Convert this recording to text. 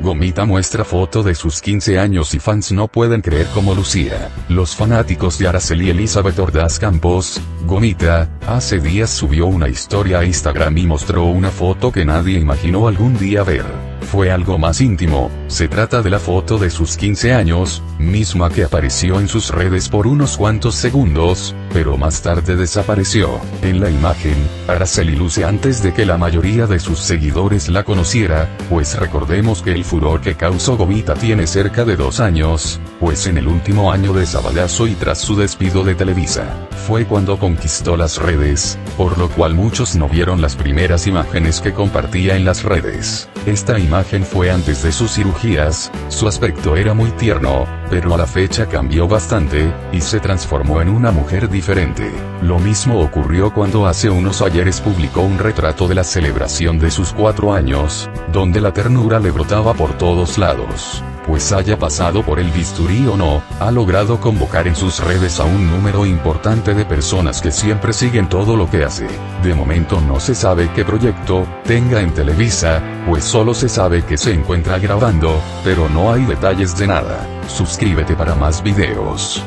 Gomita muestra foto de sus 15 años y fans no pueden creer cómo lucía. Los fanáticos de Araceli Elizabeth Ordaz Campos, Gomita, hace días subió una historia a Instagram y mostró una foto que nadie imaginó algún día ver fue algo más íntimo, se trata de la foto de sus 15 años, misma que apareció en sus redes por unos cuantos segundos, pero más tarde desapareció. En la imagen, Araceli luce antes de que la mayoría de sus seguidores la conociera, pues recordemos que el furor que causó Gomita tiene cerca de dos años, pues en el último año de Sabadazo y tras su despido de Televisa, fue cuando conquistó las redes, por lo cual muchos no vieron las primeras imágenes que compartía en las redes. Esta imagen fue antes de sus cirugías, su aspecto era muy tierno, pero a la fecha cambió bastante, y se transformó en una mujer diferente. Lo mismo ocurrió cuando hace unos ayeres publicó un retrato de la celebración de sus cuatro años, donde la ternura le brotaba por todos lados pues haya pasado por el bisturí o no, ha logrado convocar en sus redes a un número importante de personas que siempre siguen todo lo que hace. De momento no se sabe qué proyecto tenga en Televisa, pues solo se sabe que se encuentra grabando, pero no hay detalles de nada. Suscríbete para más videos.